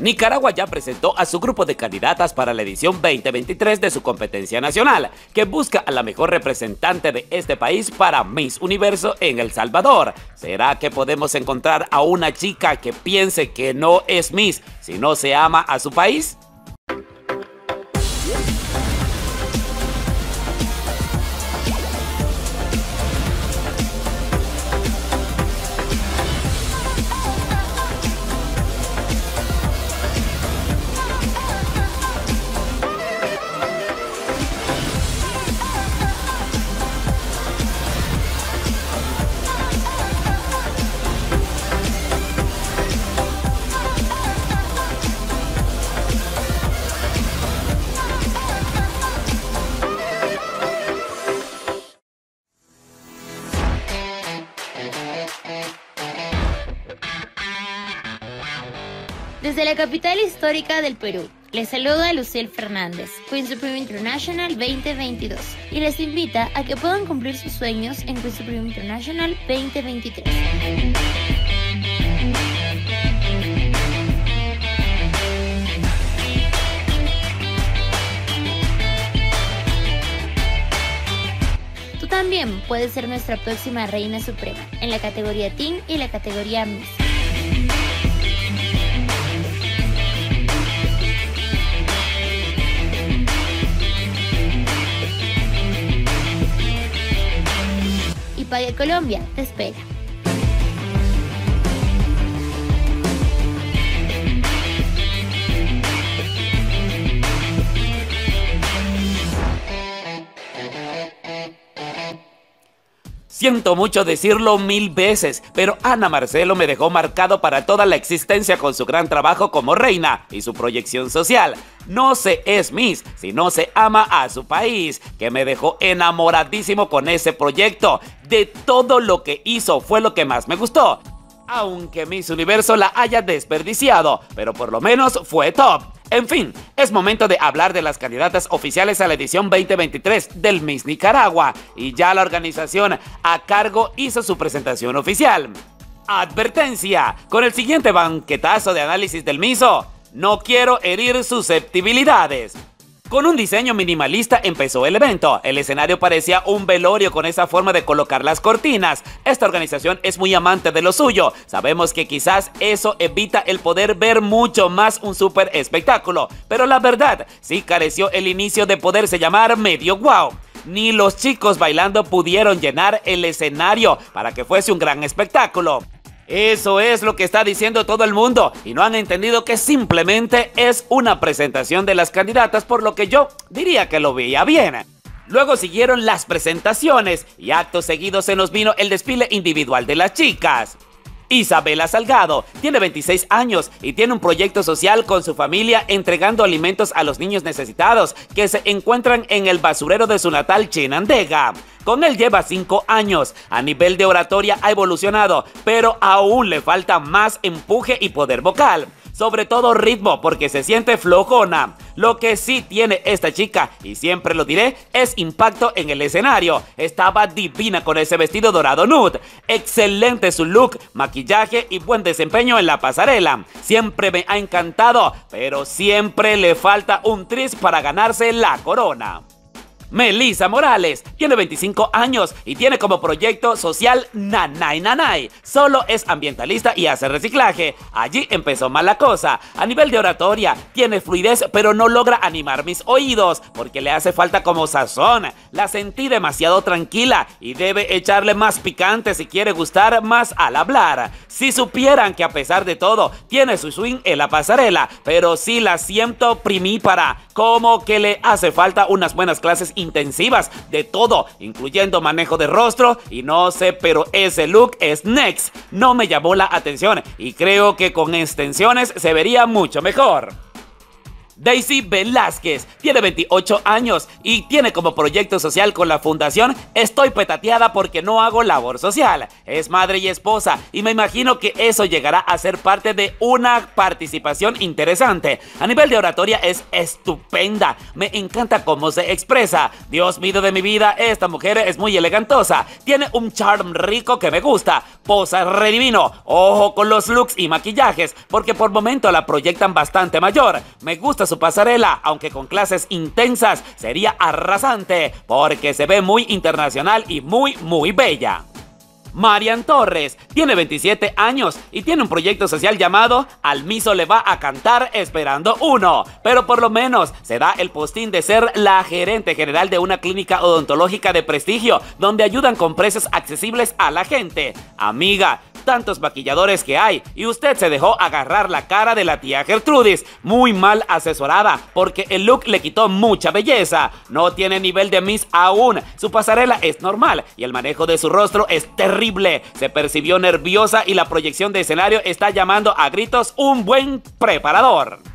Nicaragua ya presentó a su grupo de candidatas para la edición 2023 de su competencia nacional, que busca a la mejor representante de este país para Miss Universo en El Salvador. ¿Será que podemos encontrar a una chica que piense que no es Miss si no se ama a su país? Capital histórica del Perú, les saluda Luciel Fernández, Queen Supreme International 2022, y les invita a que puedan cumplir sus sueños en Queen Supreme International 2023. Tú también puedes ser nuestra próxima reina suprema en la categoría Teen y la categoría Miss. Pague Colombia te espera. Siento mucho decirlo mil veces, pero Ana Marcelo me dejó marcado para toda la existencia con su gran trabajo como reina y su proyección social. No se es Miss, sino se ama a su país, que me dejó enamoradísimo con ese proyecto. De todo lo que hizo fue lo que más me gustó. Aunque Miss Universo la haya desperdiciado, pero por lo menos fue top. En fin, es momento de hablar de las candidatas oficiales a la edición 2023 del Miss Nicaragua y ya la organización a cargo hizo su presentación oficial. Advertencia, con el siguiente banquetazo de análisis del MISO, no quiero herir susceptibilidades. Con un diseño minimalista empezó el evento. El escenario parecía un velorio con esa forma de colocar las cortinas. Esta organización es muy amante de lo suyo. Sabemos que quizás eso evita el poder ver mucho más un super espectáculo. Pero la verdad, sí careció el inicio de poderse llamar medio wow ni los chicos bailando pudieron llenar el escenario para que fuese un gran espectáculo. Eso es lo que está diciendo todo el mundo y no han entendido que simplemente es una presentación de las candidatas por lo que yo diría que lo veía bien. Luego siguieron las presentaciones y acto seguido se nos vino el desfile individual de las chicas. Isabela Salgado tiene 26 años y tiene un proyecto social con su familia entregando alimentos a los niños necesitados que se encuentran en el basurero de su natal Chinandega. Con él lleva 5 años. A nivel de oratoria ha evolucionado, pero aún le falta más empuje y poder vocal sobre todo ritmo, porque se siente flojona. Lo que sí tiene esta chica, y siempre lo diré, es impacto en el escenario. Estaba divina con ese vestido dorado nude. Excelente su look, maquillaje y buen desempeño en la pasarela. Siempre me ha encantado, pero siempre le falta un tris para ganarse la corona. Melissa Morales tiene 25 años y tiene como proyecto social Nanay Nanay. Solo es ambientalista y hace reciclaje. Allí empezó mal la cosa. A nivel de oratoria, tiene fluidez pero no logra animar mis oídos porque le hace falta como sazón. La sentí demasiado tranquila y debe echarle más picante si quiere gustar más al hablar. Si supieran que a pesar de todo, tiene su swing en la pasarela, pero sí la siento primípara. Como que le hace falta unas buenas clases intensivas de todo, incluyendo manejo de rostro y no sé, pero ese look es next. No me llamó la atención y creo que con extensiones se vería mucho mejor. Daisy Velázquez tiene 28 años y tiene como proyecto social con la fundación Estoy petateada porque no hago labor social. Es madre y esposa y me imagino que eso llegará a ser parte de una participación interesante. A nivel de oratoria es estupenda. Me encanta cómo se expresa. Dios mío de mi vida, esta mujer es muy elegantosa. Tiene un charm rico que me gusta. Posa redivino. Ojo con los looks y maquillajes porque por momento la proyectan bastante mayor. Me gusta su pasarela, aunque con clases intensas, sería arrasante, porque se ve muy internacional y muy, muy bella. Marian Torres tiene 27 años y tiene un proyecto social llamado Al Miso le va a cantar esperando uno, pero por lo menos se da el postín de ser la gerente general de una clínica odontológica de prestigio donde ayudan con precios accesibles a la gente. Amiga, tantos maquilladores que hay y usted se dejó agarrar la cara de la tía Gertrudis, muy mal asesorada porque el look le quitó mucha belleza. No tiene nivel de Miss aún, su pasarela es normal y el manejo de su rostro es terrible. Se percibió nerviosa y la proyección de escenario está llamando a gritos un buen preparador.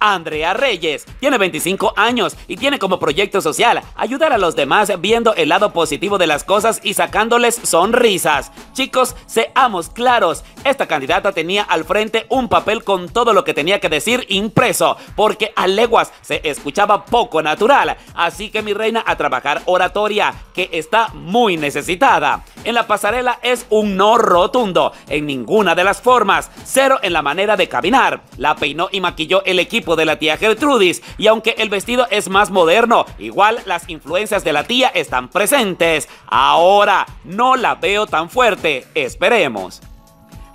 Andrea Reyes tiene 25 años y tiene como proyecto social ayudar a los demás viendo el lado positivo de las cosas y sacándoles sonrisas. Chicos, seamos claros, esta candidata tenía al frente un papel con todo lo que tenía que decir impreso, porque a leguas se escuchaba poco natural. Así que mi reina a trabajar oratoria, que está muy necesitada. En la pasarela es un no rotundo, en ninguna de las formas, cero en la manera de caminar. La peinó y maquilló el equipo de la tía Gertrudis y aunque el vestido es más moderno, igual las influencias de la tía están presentes. Ahora no la veo tan fuerte, esperemos.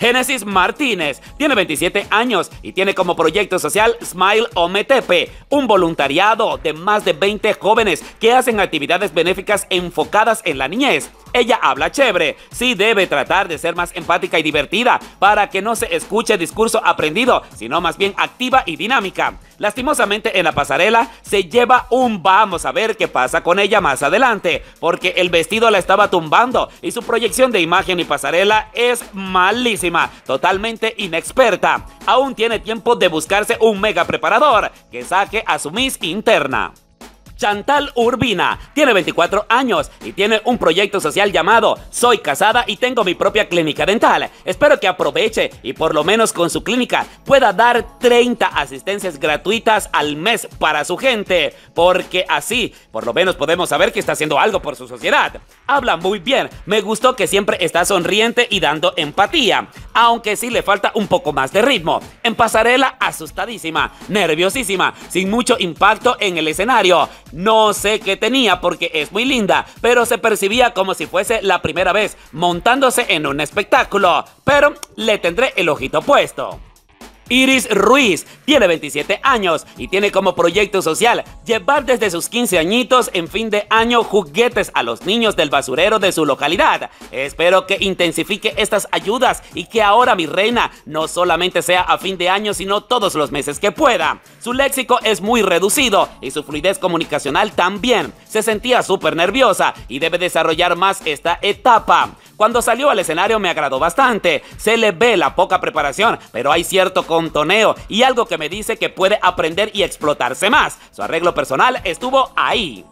Génesis Martínez tiene 27 años y tiene como proyecto social Smile Ometepe, un voluntariado de más de 20 jóvenes que hacen actividades benéficas enfocadas en la niñez. Ella habla chévere, sí debe tratar de ser más empática y divertida para que no se escuche discurso aprendido, sino más bien activa y dinámica. Lastimosamente en la pasarela se lleva un vamos a ver qué pasa con ella más adelante, porque el vestido la estaba tumbando y su proyección de imagen y pasarela es malísima, totalmente inexperta. Aún tiene tiempo de buscarse un mega preparador que saque a su Miss interna. Chantal Urbina tiene 24 años y tiene un proyecto social llamado Soy casada y tengo mi propia clínica dental. Espero que aproveche y por lo menos con su clínica pueda dar 30 asistencias gratuitas al mes para su gente, porque así por lo menos podemos saber que está haciendo algo por su sociedad. Habla muy bien, me gustó que siempre está sonriente y dando empatía, aunque sí le falta un poco más de ritmo. En pasarela asustadísima, nerviosísima, sin mucho impacto en el escenario. No sé qué tenía porque es muy linda, pero se percibía como si fuese la primera vez montándose en un espectáculo. Pero le tendré el ojito puesto. Iris Ruiz tiene 27 años y tiene como proyecto social llevar desde sus 15 añitos en fin de año juguetes a los niños del basurero de su localidad. Espero que intensifique estas ayudas y que ahora mi reina no solamente sea a fin de año sino todos los meses que pueda. Su léxico es muy reducido y su fluidez comunicacional también. Se sentía súper nerviosa y debe desarrollar más esta etapa. Cuando salió al escenario me agradó bastante. Se le ve la poca preparación, pero hay cierto contoneo y algo que me dice que puede aprender y explotarse más. Su arreglo personal estuvo ahí.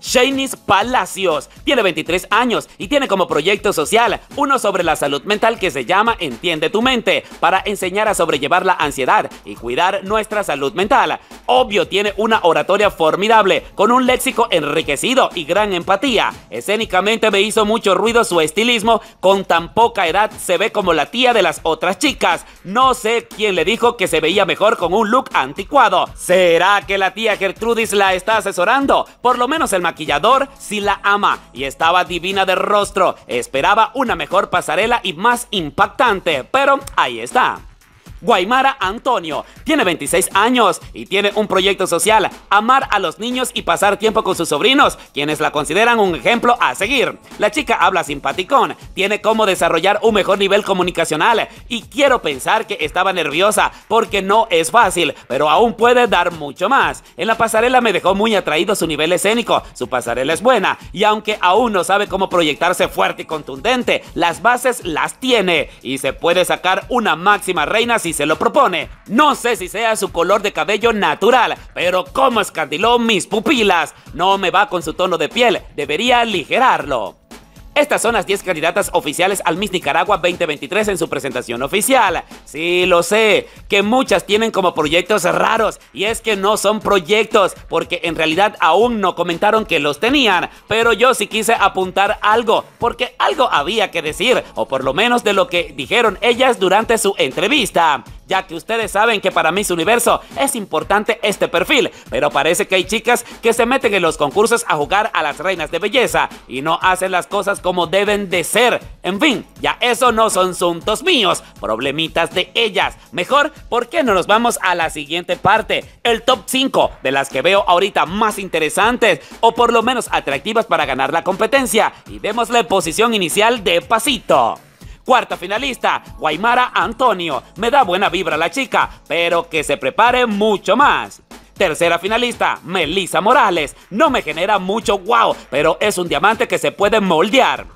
Shanice Palacios tiene 23 años y tiene como proyecto social uno sobre la salud mental que se llama Entiende tu mente para enseñar a sobrellevar la ansiedad y cuidar nuestra salud mental. Obvio tiene una oratoria formidable con un léxico enriquecido y gran empatía. Escénicamente me hizo mucho ruido su estilismo, con tan poca edad se ve como la tía de las otras chicas. No sé quién le dijo que se veía mejor con un look anticuado. ¿Será que la tía Gertrudis la está asesorando? Por lo menos el maquillador sí la ama y estaba divina de rostro. Esperaba una mejor pasarela y más impactante, pero ahí está. Guaymara Antonio tiene 26 años y tiene un proyecto social, amar a los niños y pasar tiempo con sus sobrinos, quienes la consideran un ejemplo a seguir. La chica habla simpaticón, tiene cómo desarrollar un mejor nivel comunicacional y quiero pensar que estaba nerviosa porque no es fácil, pero aún puede dar mucho más. En la pasarela me dejó muy atraído su nivel escénico, su pasarela es buena y aunque aún no sabe cómo proyectarse fuerte y contundente, las bases las tiene y se puede sacar una máxima reina si se lo propone. No sé si sea su color de cabello natural, pero como escandiló mis pupilas. No me va con su tono de piel, debería aligerarlo. Estas son las 10 candidatas oficiales al Miss Nicaragua 2023 en su presentación oficial. Sí, lo sé, que muchas tienen como proyectos raros y es que no son proyectos porque en realidad aún no comentaron que los tenían, pero yo sí quise apuntar algo porque algo había que decir o por lo menos de lo que dijeron ellas durante su entrevista ya que ustedes saben que para Miss Universo es importante este perfil, pero parece que hay chicas que se meten en los concursos a jugar a las reinas de belleza y no hacen las cosas como deben de ser. En fin, ya eso no son asuntos míos, problemitas de ellas. Mejor, ¿por qué no nos vamos a la siguiente parte? El top 5 de las que veo ahorita más interesantes o por lo menos atractivas para ganar la competencia y démosle posición inicial de pasito. Cuarta finalista, Guaymara Antonio. Me da buena vibra la chica, pero que se prepare mucho más. Tercera finalista, Melissa Morales. No me genera mucho wow, pero es un diamante que se puede moldear.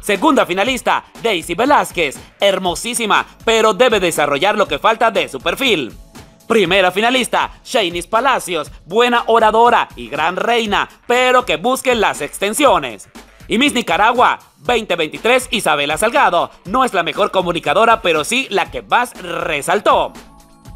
Segunda finalista, Daisy Velázquez. Hermosísima, pero debe desarrollar lo que falta de su perfil. Primera finalista, Shainis Palacios. Buena oradora y gran reina, pero que busque las extensiones. Y Miss Nicaragua 2023, Isabela Salgado. No es la mejor comunicadora, pero sí la que más resaltó.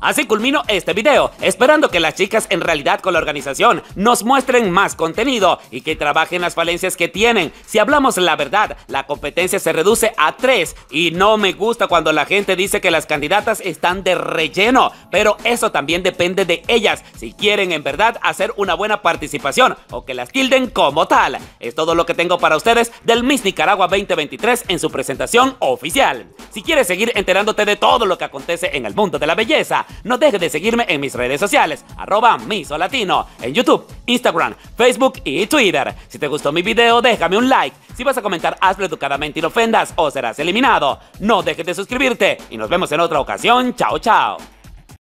Así culmino este video, esperando que las chicas en realidad con la organización nos muestren más contenido y que trabajen las falencias que tienen. Si hablamos la verdad, la competencia se reduce a tres y no me gusta cuando la gente dice que las candidatas están de relleno, pero eso también depende de ellas, si quieren en verdad hacer una buena participación o que las tilden como tal. Es todo lo que tengo para ustedes del Miss Nicaragua 2023 en su presentación oficial. Si quieres seguir enterándote de todo lo que acontece en el mundo de la belleza, no dejes de seguirme en mis redes sociales, arroba misolatino, en YouTube, Instagram, Facebook y Twitter. Si te gustó mi video, déjame un like. Si vas a comentar, hazlo educadamente y no ofendas o serás eliminado. No dejes de suscribirte y nos vemos en otra ocasión. Chao, chao.